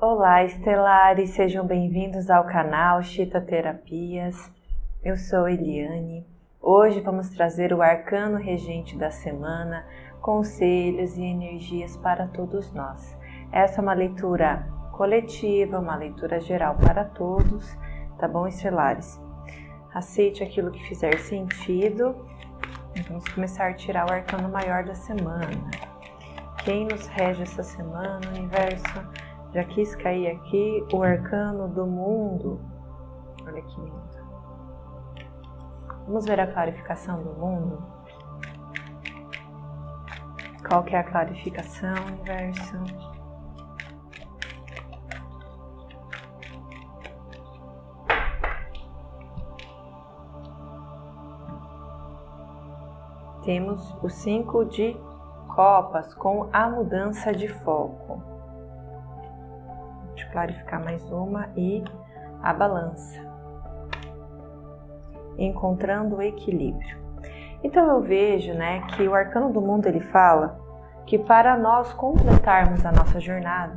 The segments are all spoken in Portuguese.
Olá, estelares, sejam bem-vindos ao canal Chita Terapias. Eu sou Eliane. Hoje vamos trazer o arcano regente da semana, conselhos e energias para todos nós. Essa é uma leitura coletiva, uma leitura geral para todos, tá bom, estelares? Aceite aquilo que fizer sentido. Vamos começar a tirar o arcano maior da semana. Quem nos rege essa semana, universo? Já quis cair aqui o arcano do mundo. Olha que lindo. Vamos ver a clarificação do mundo. Qual que é a clarificação, universo? Temos o cinco de copas com a mudança de foco clarificar mais uma e a balança. Encontrando o equilíbrio. Então eu vejo, né, que o arcano do mundo ele fala que para nós completarmos a nossa jornada,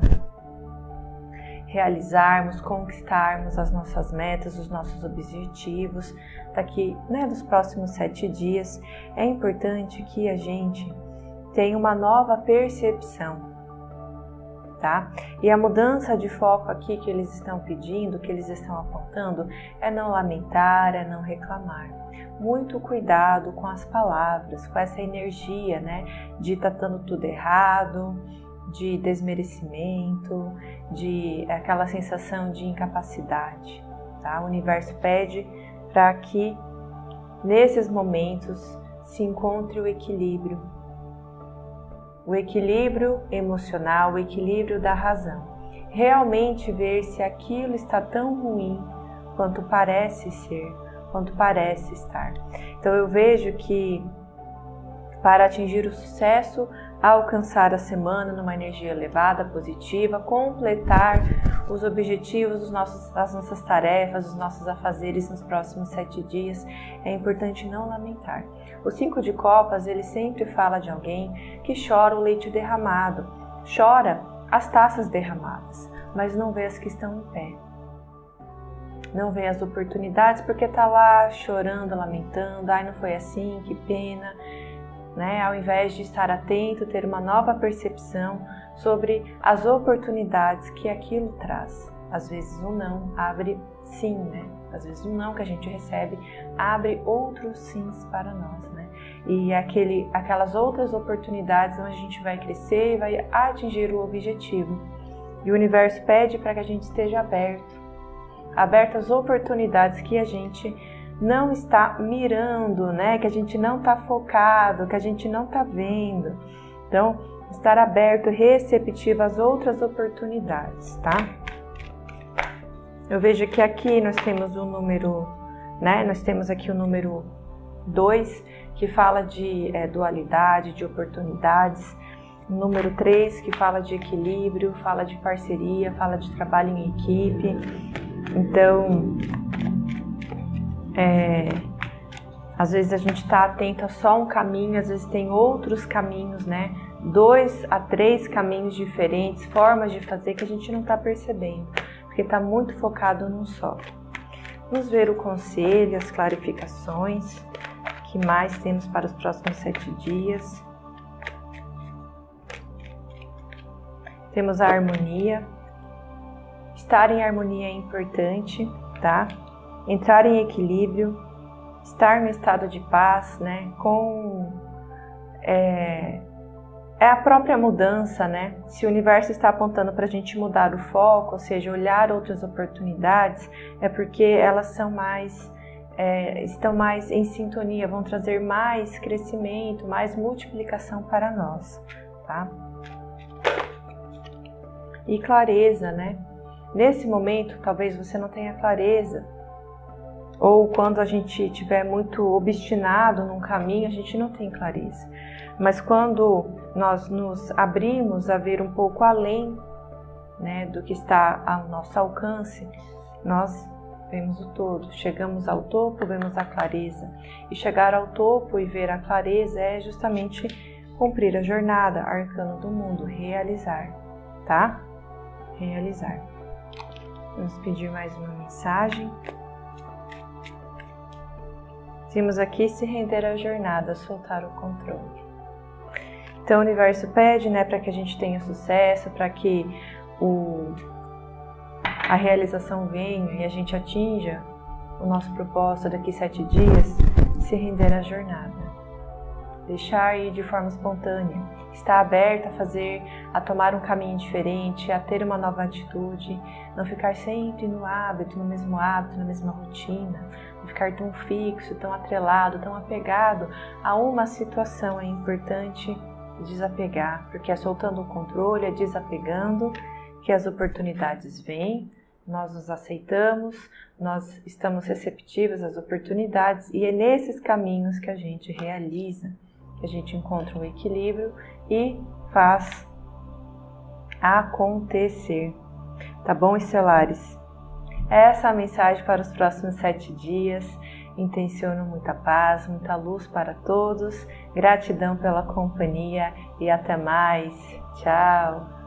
realizarmos, conquistarmos as nossas metas, os nossos objetivos, daqui, né, dos próximos sete dias, é importante que a gente tenha uma nova percepção tá? E a mudança de foco aqui que eles estão pedindo, que eles estão apontando, é não lamentar, é não reclamar. Muito cuidado com as palavras, com essa energia, né? De tá dando tudo errado, de desmerecimento, de aquela sensação de incapacidade, tá? O universo pede para que nesses momentos se encontre o equilíbrio o equilíbrio emocional, o equilíbrio da razão. Realmente ver se aquilo está tão ruim quanto parece ser, quanto parece estar. Então eu vejo que para atingir o sucesso, alcançar a semana numa energia elevada, positiva, completar os objetivos, os nossos, as nossas tarefas, os nossos afazeres nos próximos sete dias, é importante não lamentar. O cinco de copas, ele sempre fala de alguém que chora o leite derramado, chora as taças derramadas, mas não vê as que estão em pé. Não vê as oportunidades porque está lá chorando, lamentando, ai não foi assim, que pena. Né? Ao invés de estar atento, ter uma nova percepção sobre as oportunidades que aquilo traz. Às vezes o não abre sim, né? Às vezes o não que a gente recebe abre outros sims para nós, né? E aquele, aquelas outras oportunidades onde a gente vai crescer e vai atingir o objetivo. E o universo pede para que a gente esteja aberto, aberto às oportunidades que a gente não está mirando, né? Que a gente não está focado, que a gente não está vendo. Então, estar aberto, receptivo às outras oportunidades, tá? Eu vejo que aqui nós temos o número, né? Nós temos aqui o número 2, que fala de é, dualidade, de oportunidades. Número 3, que fala de equilíbrio, fala de parceria, fala de trabalho em equipe. Então, é, às vezes a gente está atento a só um caminho, às vezes tem outros caminhos, né? Dois a três caminhos diferentes, formas de fazer que a gente não está percebendo porque está muito focado num só. Vamos ver o conselho, as clarificações que mais temos para os próximos sete dias. Temos a harmonia. Estar em harmonia é importante, tá? Entrar em equilíbrio, estar no estado de paz, né? Com é, é a própria mudança, né? Se o universo está apontando para a gente mudar o foco, ou seja, olhar outras oportunidades, é porque elas são mais, é, estão mais em sintonia, vão trazer mais crescimento, mais multiplicação para nós, tá? E clareza, né? Nesse momento, talvez você não tenha clareza, ou quando a gente estiver muito obstinado num caminho, a gente não tem clareza. Mas quando nós nos abrimos a ver um pouco além né, do que está ao nosso alcance, nós vemos o todo. Chegamos ao topo, vemos a clareza. E chegar ao topo e ver a clareza é justamente cumprir a jornada, arcano do mundo, realizar, tá? realizar. Vamos pedir mais uma mensagem. Temos aqui se render à jornada, soltar o controle. Então o universo pede, né, para que a gente tenha sucesso, para que o, a realização venha e a gente atinja o nosso propósito daqui sete dias, se render à jornada. Deixar ir de forma espontânea, estar aberta a fazer, a tomar um caminho diferente, a ter uma nova atitude, não ficar sempre no hábito, no mesmo hábito, na mesma rotina, não ficar tão fixo, tão atrelado, tão apegado a uma situação. É importante desapegar, porque é soltando o controle, é desapegando que as oportunidades vêm, nós nos aceitamos, nós estamos receptivos às oportunidades e é nesses caminhos que a gente realiza, a gente encontra um equilíbrio e faz acontecer. Tá bom, estelares? Essa é a mensagem para os próximos sete dias. Intenciono muita paz, muita luz para todos. Gratidão pela companhia e até mais. Tchau!